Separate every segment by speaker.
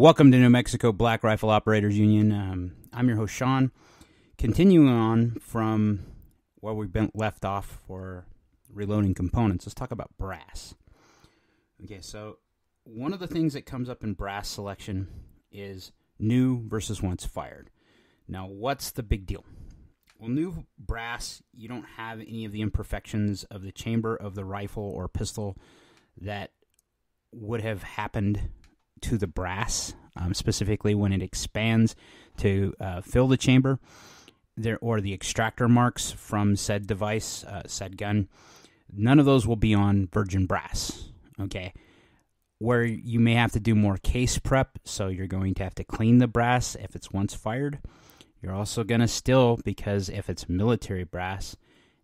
Speaker 1: Welcome to New Mexico Black Rifle Operators Union. Um, I'm your host, Sean. Continuing on from where we've been left off for reloading components, let's talk about brass. Okay, so one of the things that comes up in brass selection is new versus once fired. Now, what's the big deal? Well, new brass, you don't have any of the imperfections of the chamber of the rifle or pistol that would have happened to the brass, um, specifically when it expands to uh, fill the chamber, there or the extractor marks from said device, uh, said gun. None of those will be on virgin brass. Okay, where you may have to do more case prep, so you're going to have to clean the brass if it's once fired. You're also going to still, because if it's military brass,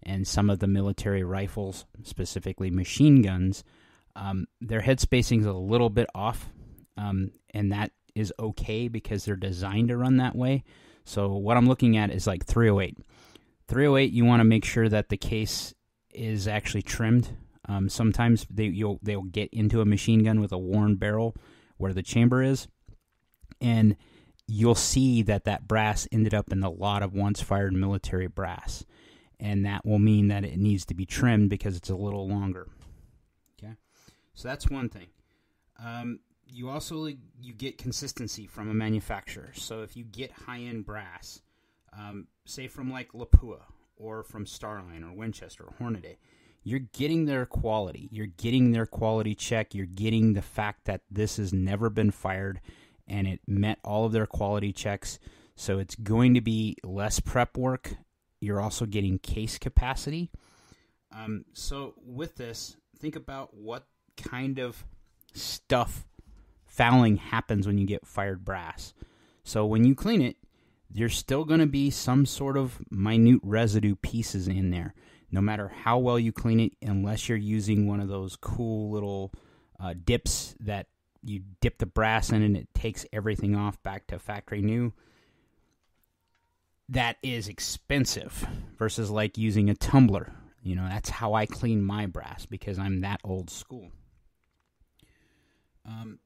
Speaker 1: and some of the military rifles, specifically machine guns, um, their head spacing is a little bit off um, and that is okay because they're designed to run that way. So what I'm looking at is like 308. 308, you want to make sure that the case is actually trimmed. Um, sometimes they you'll they'll get into a machine gun with a worn barrel where the chamber is, and you'll see that that brass ended up in a lot of once fired military brass, and that will mean that it needs to be trimmed because it's a little longer. Okay, so that's one thing. Um, you also you get consistency from a manufacturer. So if you get high end brass, um, say from like Lapua or from Starline or Winchester or Hornady, you're getting their quality. You're getting their quality check. You're getting the fact that this has never been fired and it met all of their quality checks. So it's going to be less prep work. You're also getting case capacity. Um, so with this, think about what kind of stuff fouling happens when you get fired brass. So when you clean it, there's still going to be some sort of minute residue pieces in there. No matter how well you clean it, unless you're using one of those cool little uh, dips that you dip the brass in and it takes everything off back to factory new. That is expensive versus like using a tumbler. You know, that's how I clean my brass because I'm that old school. Um,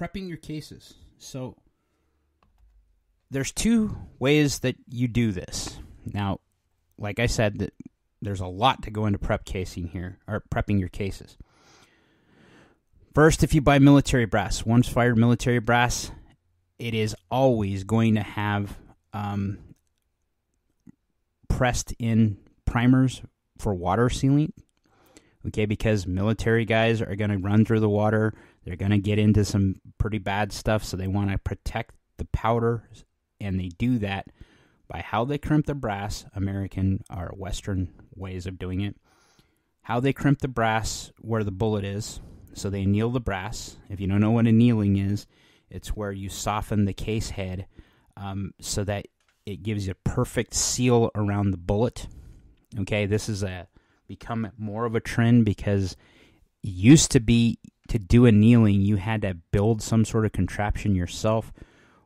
Speaker 1: prepping your cases. So there's two ways that you do this. Now, like I said, that there's a lot to go into prep casing here or prepping your cases. First, if you buy military brass, once fired military brass, it is always going to have um, pressed in primers for water sealing. Okay, because military guys are going to run through the water they're going to get into some pretty bad stuff, so they want to protect the powder, and they do that by how they crimp the brass, American or Western ways of doing it. How they crimp the brass where the bullet is, so they anneal the brass. If you don't know what annealing is, it's where you soften the case head um, so that it gives you a perfect seal around the bullet. Okay, this is a become more of a trend because it used to be to do annealing, you had to build some sort of contraption yourself,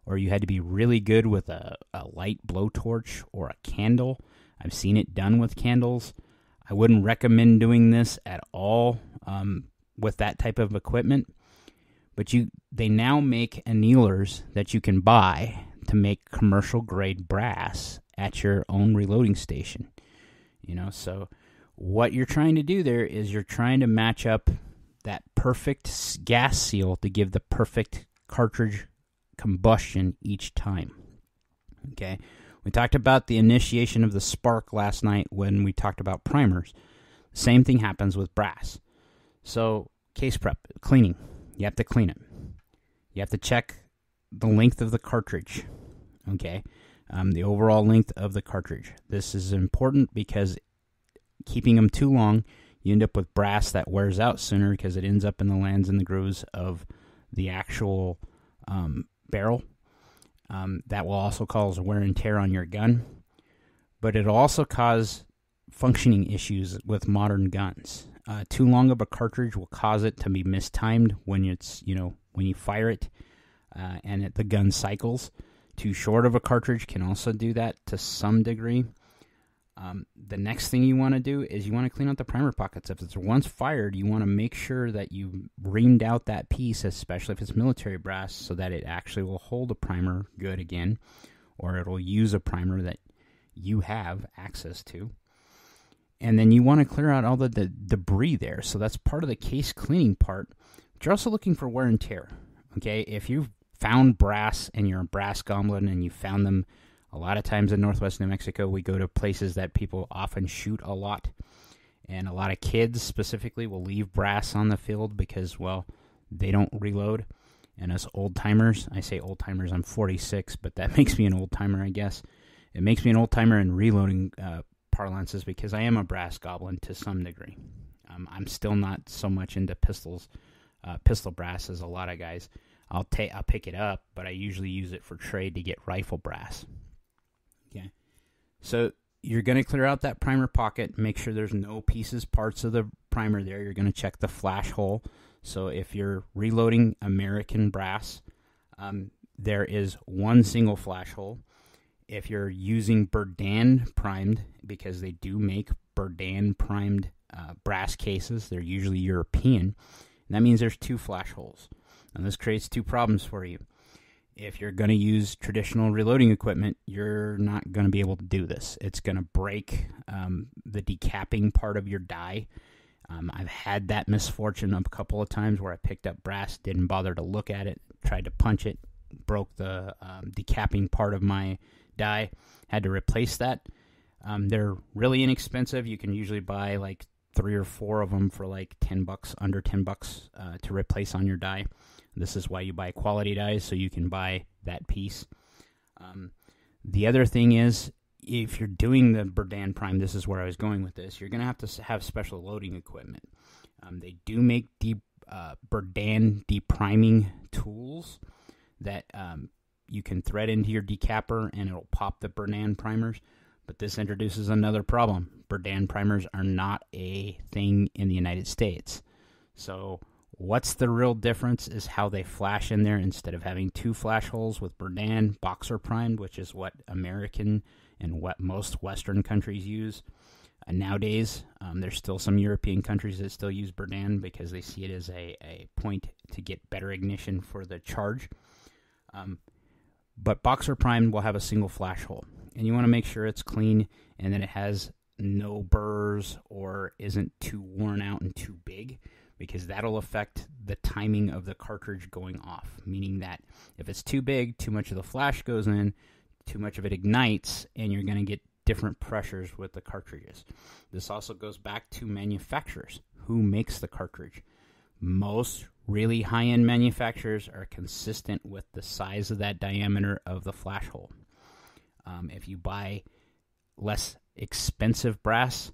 Speaker 1: or you had to be really good with a, a light blowtorch or a candle. I've seen it done with candles. I wouldn't recommend doing this at all um, with that type of equipment. But you, they now make annealers that you can buy to make commercial grade brass at your own reloading station. You know, so what you're trying to do there is you're trying to match up that perfect gas seal to give the perfect cartridge combustion each time. Okay. We talked about the initiation of the spark last night when we talked about primers. Same thing happens with brass. So, case prep, cleaning. You have to clean it. You have to check the length of the cartridge. Okay. Um, the overall length of the cartridge. This is important because keeping them too long, you end up with brass that wears out sooner because it ends up in the lands and the grooves of the actual um, barrel. Um, that will also cause wear and tear on your gun, but it'll also cause functioning issues with modern guns. Uh, too long of a cartridge will cause it to be mistimed when it's you know when you fire it, uh, and it, the gun cycles. Too short of a cartridge can also do that to some degree. Um, the next thing you want to do is you want to clean out the primer pockets. If it's once fired, you want to make sure that you reamed out that piece, especially if it's military brass, so that it actually will hold a primer good again, or it'll use a primer that you have access to. And then you want to clear out all the, the debris there. So that's part of the case cleaning part. But you're also looking for wear and tear. Okay, if you've found brass and you're a brass goblin and you found them a lot of times in northwest New Mexico, we go to places that people often shoot a lot. And a lot of kids specifically will leave brass on the field because, well, they don't reload. And us old timers, I say old timers, I'm 46, but that makes me an old timer, I guess. It makes me an old timer in reloading uh, parlances because I am a brass goblin to some degree. Um, I'm still not so much into pistols, uh, pistol brass as a lot of guys. I'll take, I'll pick it up, but I usually use it for trade to get rifle brass. So you're going to clear out that primer pocket. Make sure there's no pieces, parts of the primer there. You're going to check the flash hole. So if you're reloading American brass, um, there is one single flash hole. If you're using Berdan primed, because they do make Berdan primed uh, brass cases, they're usually European. that means there's two flash holes. And this creates two problems for you if you're going to use traditional reloading equipment, you're not going to be able to do this. It's going to break um, the decapping part of your die. Um, I've had that misfortune a couple of times where I picked up brass, didn't bother to look at it, tried to punch it, broke the um, decapping part of my die, had to replace that. Um, they're really inexpensive. You can usually buy like three or four of them for like 10 bucks, under 10 bucks uh, to replace on your die. This is why you buy quality dies, so you can buy that piece. Um, the other thing is, if you're doing the Berdan Prime, this is where I was going with this, you're going to have to have special loading equipment. Um, they do make deep uh, Berdan depriming tools that um, you can thread into your decapper and it'll pop the Berdan primers. But this introduces another problem. Berdan primers are not a thing in the United States. So What's the real difference is how they flash in there instead of having two flash holes with Berdan boxer primed, which is what American and what most Western countries use. Uh, nowadays, um, there's still some European countries that still use Berdan because they see it as a, a point to get better ignition for the charge. Um, but Boxer Prime will have a single flash hole, and you want to make sure it's clean and that it has no burrs or isn't too worn out and too big because that'll affect the timing of the cartridge going off. Meaning that if it's too big, too much of the flash goes in, too much of it ignites, and you're going to get different pressures with the cartridges. This also goes back to manufacturers. Who makes the cartridge? Most really high end manufacturers are consistent with the size of that diameter of the flash hole. Um, if you buy less expensive brass,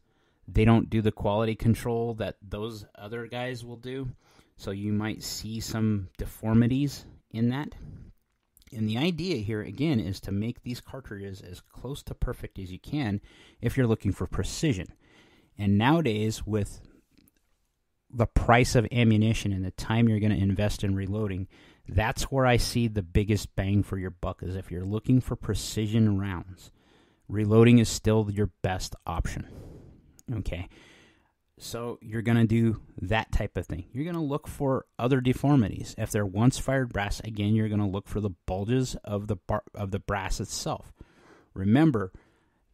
Speaker 1: they don't do the quality control that those other guys will do. So you might see some deformities in that. And the idea here, again, is to make these cartridges as close to perfect as you can if you're looking for precision. And nowadays, with the price of ammunition and the time you're going to invest in reloading, that's where I see the biggest bang for your buck is if you're looking for precision rounds. Reloading is still your best option. Okay. So you're going to do that type of thing. You're going to look for other deformities. If they're once fired brass, again, you're going to look for the bulges of the bar- of the brass itself. Remember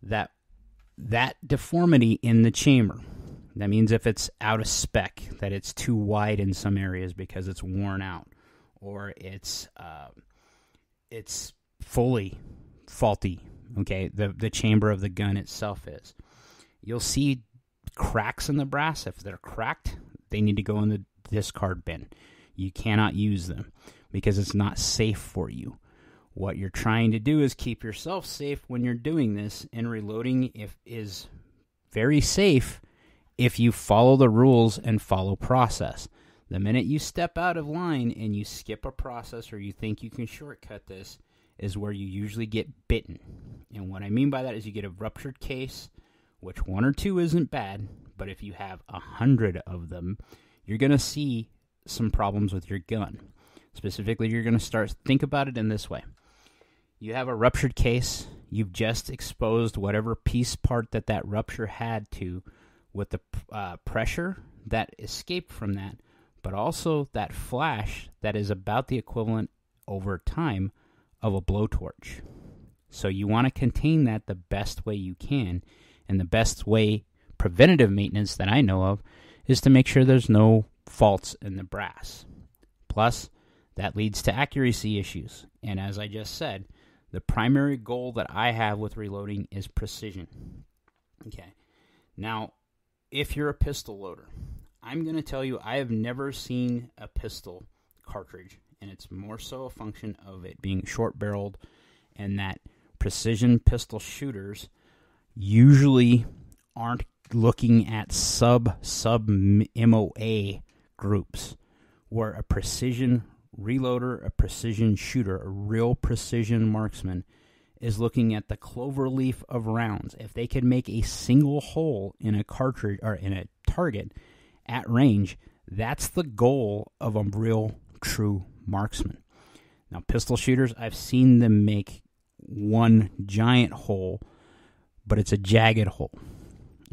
Speaker 1: that that deformity in the chamber. That means if it's out of spec, that it's too wide in some areas because it's worn out, or it's uh, it's fully faulty. Okay, the the chamber of the gun itself is. You'll see cracks in the brass. If they're cracked, they need to go in the discard bin. You cannot use them because it's not safe for you. What you're trying to do is keep yourself safe when you're doing this, and reloading if is very safe if you follow the rules and follow process. The minute you step out of line and you skip a process or you think you can shortcut this, is where you usually get bitten. And what I mean by that is you get a ruptured case, which one or two isn't bad, but if you have a hundred of them, you're going to see some problems with your gun. Specifically, you're going to start think about it in this way. You have a ruptured case, you've just exposed whatever piece part that that rupture had to with the uh, pressure that escaped from that, but also that flash that is about the equivalent over time of a blowtorch. So you want to contain that the best way you can. And the best way, preventative maintenance that I know of, is to make sure there's no faults in the brass. Plus, that leads to accuracy issues. And as I just said, the primary goal that I have with reloading is precision. Okay. Now, if you're a pistol loader, I'm going to tell you I have never seen a pistol cartridge, and it's more so a function of it being short barreled and that precision pistol shooters usually aren't looking at sub sub MOA groups where a precision reloader, a precision shooter, a real precision marksman is looking at the clover leaf of rounds. If they can make a single hole in a cartridge or in a target at range, that's the goal of a real true marksman. Now, pistol shooters, I've seen them make one giant hole, but it's a jagged hole.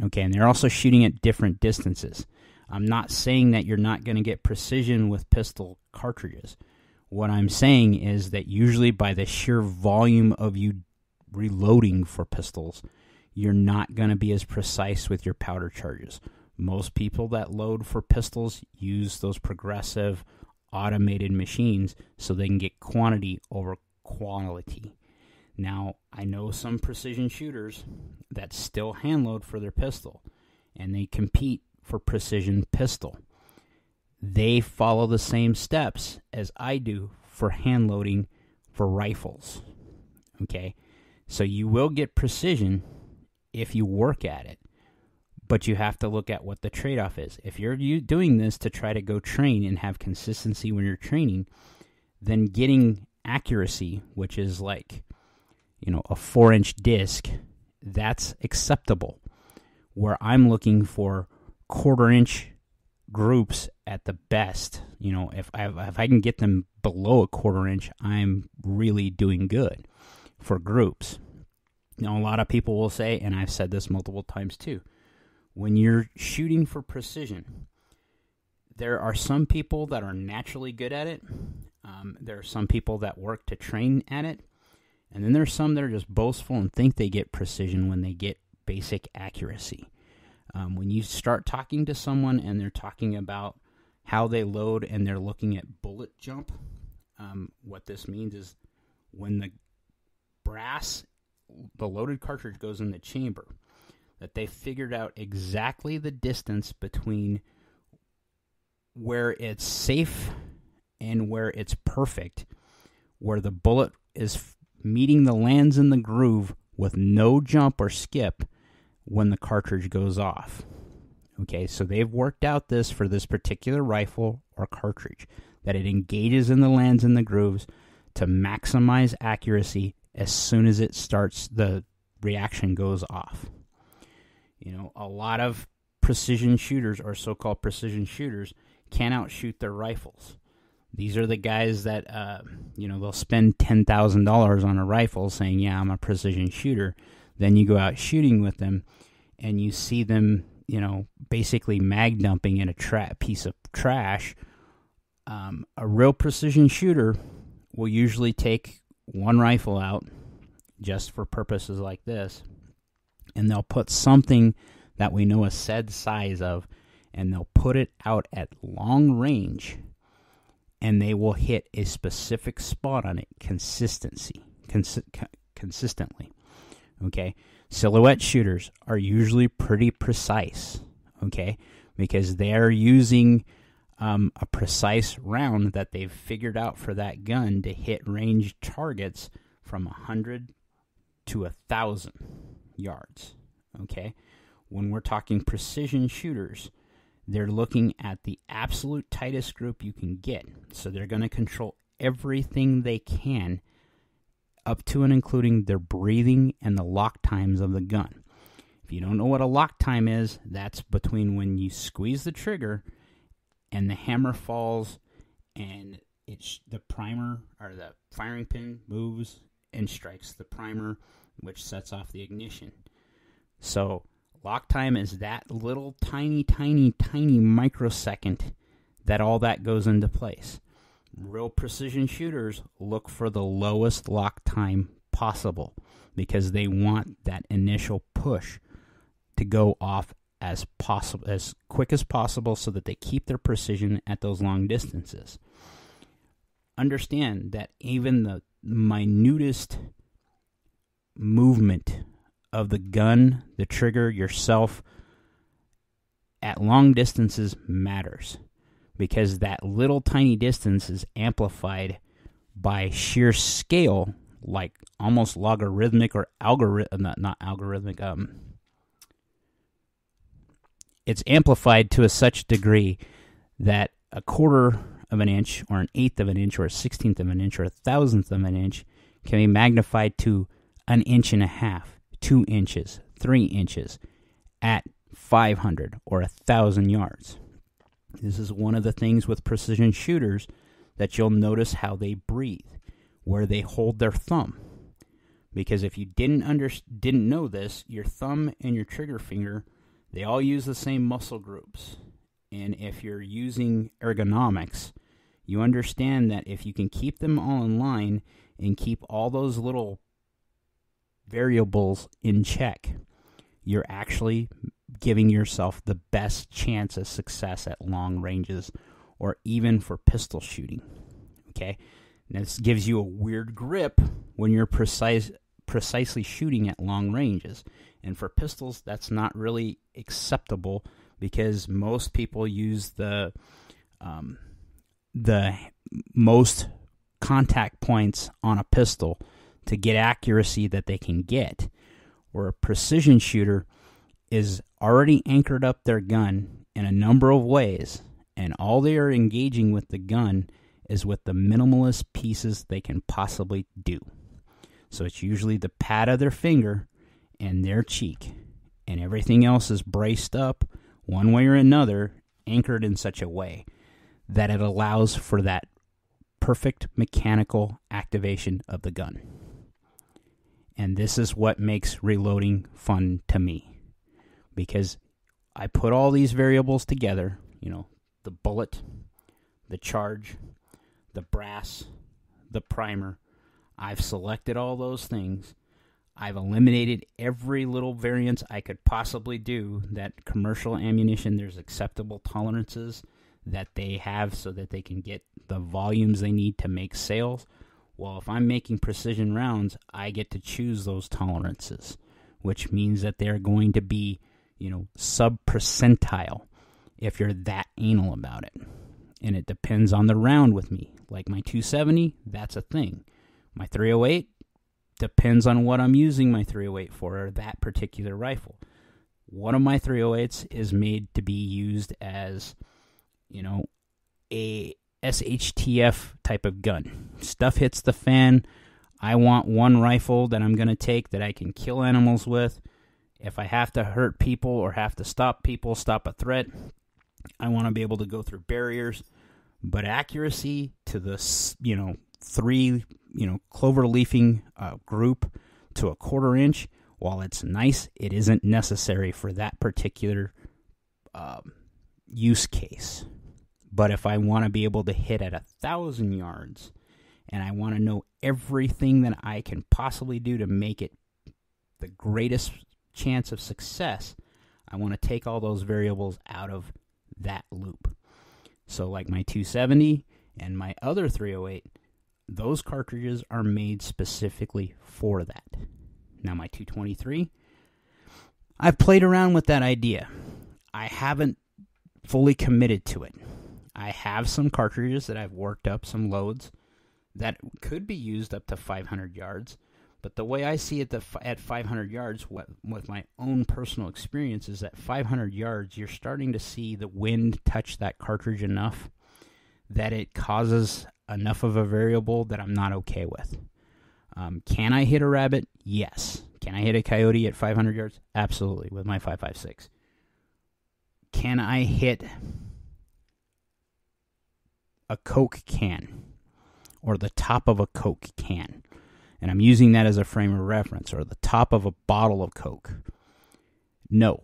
Speaker 1: Okay, and they're also shooting at different distances. I'm not saying that you're not going to get precision with pistol cartridges. What I'm saying is that usually by the sheer volume of you reloading for pistols, you're not going to be as precise with your powder charges. Most people that load for pistols use those progressive automated machines so they can get quantity over quality. Now, I know some precision shooters that still handload for their pistol and they compete for precision pistol. They follow the same steps as I do for handloading for rifles. Okay? So you will get precision if you work at it, but you have to look at what the trade off is. If you're doing this to try to go train and have consistency when you're training, then getting accuracy, which is like, you know, a four inch disc, that's acceptable. Where I'm looking for quarter inch groups at the best. You know, if I if I can get them below a quarter inch, I'm really doing good for groups. Now, a lot of people will say, and I've said this multiple times too, when you're shooting for precision, there are some people that are naturally good at it. Um, there are some people that work to train at it. And then there's some that are just boastful and think they get precision when they get basic accuracy. Um, when you start talking to someone and they're talking about how they load and they're looking at bullet jump, um, what this means is when the brass, the loaded cartridge goes in the chamber, that they figured out exactly the distance between where it's safe and where it's perfect, where the bullet is meeting the lands in the groove with no jump or skip when the cartridge goes off. Okay, so they've worked out this for this particular rifle or cartridge that it engages in the lands in the grooves to maximize accuracy as soon as it starts the reaction goes off. You know, a lot of precision shooters or so-called precision shooters can outshoot their rifles. These are the guys that uh, you know they'll spend ten thousand dollars on a rifle, saying, "Yeah, I'm a precision shooter," Then you go out shooting with them, and you see them, you know, basically mag dumping in a tra- piece of trash. Um, a real precision shooter will usually take one rifle out just for purposes like this, and they'll put something that we know a said size of, and they'll put it out at long range, and they will hit a specific spot on it consistency cons- consistently. Okay. Silhouette shooters are usually pretty precise. Okay. Because they're using um, a precise round that they've figured out for that gun to hit range targets from 100 to 1,000 yards. Okay. When we're talking precision shooters, they're looking at the absolute tightest group you can get. So they're going to control everything they can up to and including their breathing and the lock times of the gun. If you don't know what a lock time is, that's between when you squeeze the trigger and the hammer falls and it's the primer or the firing pin moves and strikes the primer which sets off the ignition. So, lock time is that little tiny, tiny, tiny microsecond that all that goes into place. Real precision shooters look for the lowest lock time possible because they want that initial push to go off as possible as quick as possible so that they keep their precision at those long distances. Understand that even the minutest movement of the gun, the trigger, yourself at long distances matters because that little tiny distance is amplified by sheer scale like almost logarithmic or algorithm not, not algorithmic um it's amplified to a such degree that a quarter of an inch or an eighth of an inch or a sixteenth of an inch or a thousandth of an inch can be magnified to an inch and a half, two inches, three inches at 500 or a thousand yards. This is one of the things with precision shooters that you'll notice how they breathe, where they hold their thumb. Because if you didn't under, didn't know this, your thumb and your trigger finger they all use the same muscle groups. And if you're using ergonomics, you understand that if you can keep them all in line and keep all those little variables in check, you're actually giving yourself the best chance of success at long ranges or even for pistol shooting. Okay? And this gives you a weird grip when you're precise precisely shooting at long ranges. And for pistols, that's not really acceptable because most people use the um, the most contact points on a pistol to get accuracy that they can get. Where a precision shooter is already anchored up their gun in a number of ways, and all they are engaging with the gun is with the minimalist pieces they can possibly do. So it's usually the pad of their finger and their cheek, and everything else is braced up one way or another, anchored in such a way that it allows for that perfect mechanical activation of the gun. And this is what makes reloading fun to me because I put all these variables together, you know, the bullet, the charge, the brass, the primer. I've selected all those things I've eliminated every little variance I could possibly do that commercial ammunition, there's acceptable tolerances that they have so that they can get the volumes they need to make sales. Well, if I'm making precision rounds, I get to choose those tolerances, which means that they're going to be, you know, sub percentile if you're that anal about it. And it depends on the round with me. Like my 270, that's a thing. My 308, depends on what I'm using my 308 for or that particular rifle. One of my 308s is made to be used as, you know, a SHTF type of gun. Stuff hits the fan. I want one rifle that I'm going to take that I can kill animals with. If I have to hurt people or have to stop people, stop a threat, I want to be able to go through barriers. But accuracy to the, you know, three, you know, clover leafing uh, group to a quarter inch, while it's nice, it isn't necessary for that particular um, use case. But if I want to be able to hit at a thousand yards, and I want to know everything that I can possibly do to make it the greatest chance of success, I want to take all those variables out of that loop. So, like my 270 and my other 308, those cartridges are made specifically for that. Now, my 223, I've played around with that idea. I haven't fully committed to it. I have some cartridges that I've worked up, some loads that could be used up to 500 yards. But the way I see it the, at 500 yards, what, with my own personal experience, is that 500 yards, you're starting to see the wind touch that cartridge enough that it causes enough of a variable that I'm not okay with. Um, can I hit a rabbit? Yes. Can I hit a coyote at 500 yards? Absolutely, with my 5.56. Can I hit a Coke can or the top of a Coke can? And I'm using that as a frame of reference, or the top of a bottle of Coke. No.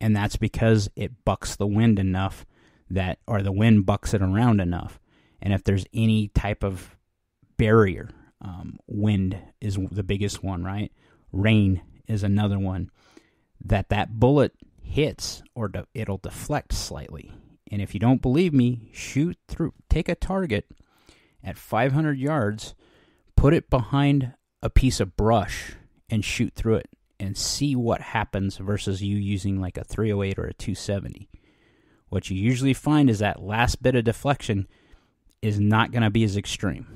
Speaker 1: And that's because it bucks the wind enough that, or the wind bucks it around enough. And if there's any type of barrier, um, wind is the biggest one, right? Rain is another one. That that bullet hits or de- it'll deflect slightly. And if you don't believe me, shoot through. Take a target at 500 yards, put it behind a piece of brush, and shoot through it and see what happens versus you using like a 308 or a 270. What you usually find is that last bit of deflection is not going to be as extreme.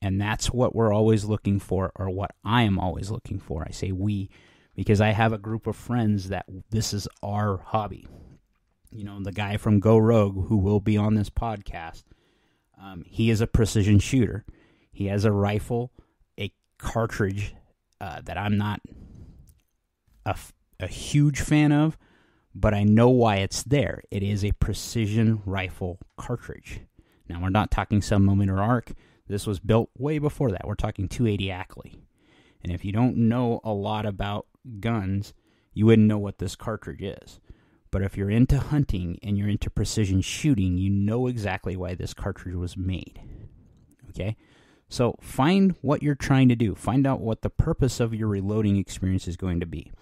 Speaker 1: And that's what we're always looking for, or what I am always looking for. I say we because I have a group of friends that this is our hobby. You know, the guy from Go Rogue who will be on this podcast, um, he is a precision shooter. He has a rifle, a cartridge uh, that I'm not a, a huge fan of, but I know why it's there. It is a precision rifle cartridge. Now, we're not talking sub millimeter arc. This was built way before that. We're talking 280 Ackley. And if you don't know a lot about guns, you wouldn't know what this cartridge is. But if you're into hunting and you're into precision shooting, you know exactly why this cartridge was made. Okay? So find what you're trying to do. Find out what the purpose of your reloading experience is going to be.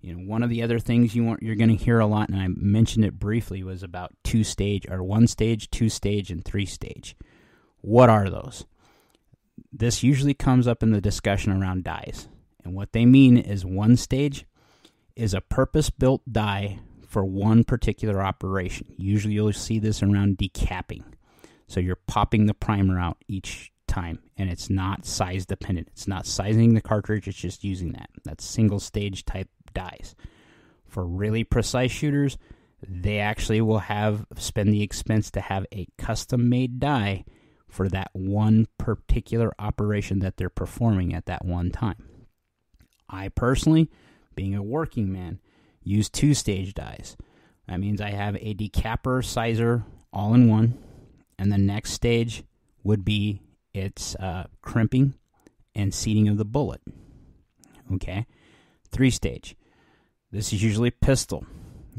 Speaker 1: You know, one of the other things you want you're going to hear a lot, and I mentioned it briefly, was about two stage or one stage, two stage, and three stage. What are those? This usually comes up in the discussion around dies. And what they mean is one stage is a purpose built die for one particular operation. Usually you'll see this around decapping. So you're popping the primer out each time, and it's not size dependent. It's not sizing the cartridge, it's just using that. That's single stage type dies. For really precise shooters, they actually will have spend the expense to have a custom made die for that one particular operation that they're performing at that one time. I personally, being a working man, use two stage dies. That means I have a decapper sizer all in one, and the next stage would be its uh, crimping and seating of the bullet. Okay, three stage. This is usually pistol.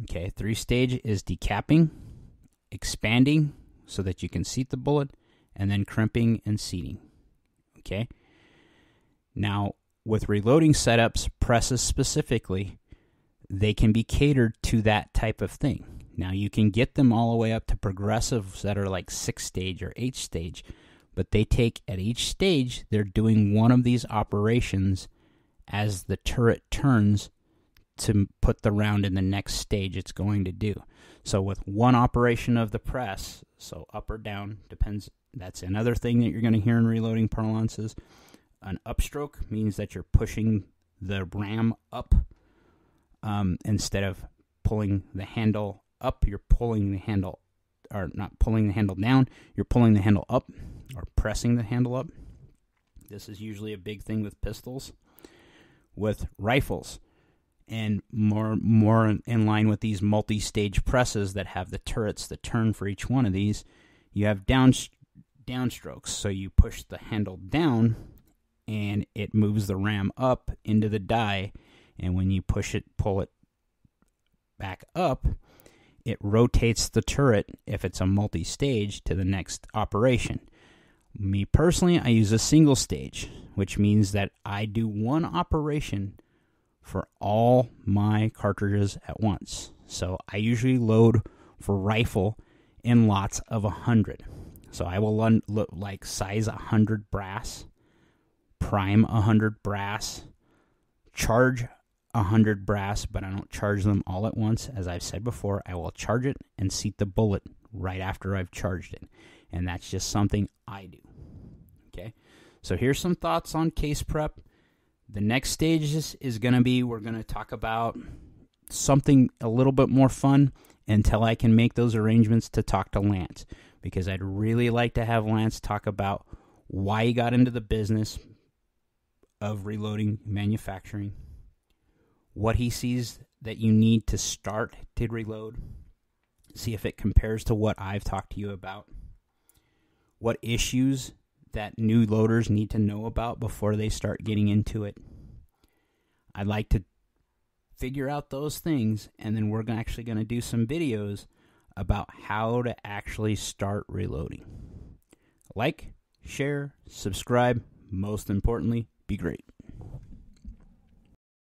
Speaker 1: Okay, three stage is decapping, expanding so that you can seat the bullet, and then crimping and seating. Okay. Now, with reloading setups, presses specifically, they can be catered to that type of thing. Now, you can get them all the way up to progressives that are like six stage or eight stage, but they take at each stage, they're doing one of these operations as the turret turns to put the round in the next stage it's going to do. So, with one operation of the press, so up or down, depends. That's another thing that you're going to hear in reloading parlances an upstroke means that you're pushing the ram up um, instead of pulling the handle up. You're pulling the handle, or not pulling the handle down. You're pulling the handle up, or pressing the handle up. This is usually a big thing with pistols. With rifles, and more more in line with these multi-stage presses that have the turrets that turn for each one of these, you have down downstrokes. So you push the handle down and it moves the ram up into the die. And when you push it, pull it back up, it rotates the turret if it's a multi stage to the next operation. Me personally, I use a single stage, which means that I do one operation for all my cartridges at once. So I usually load for rifle in lots of a hundred. So I will look like size a hundred brass prime 100 brass, charge 100 brass, but I don't charge them all at once. As I've said before, I will charge it and seat the bullet right after I've charged it. And that's just something I do. Okay? So here's some thoughts on case prep. The next stage is, is going to be we're going to talk about something a little bit more fun until I can make those arrangements to talk to Lance because I'd really like to have Lance talk about why he got into the business, of reloading manufacturing, what he sees that you need to start to reload, see if it compares to what I've talked to you about, what issues that new loaders need to know about before they start getting into it. I'd like to figure out those things, and then we're actually going to do some videos about how to actually start reloading. Like, share, subscribe, most importantly, be great.